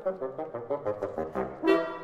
¡Gracias!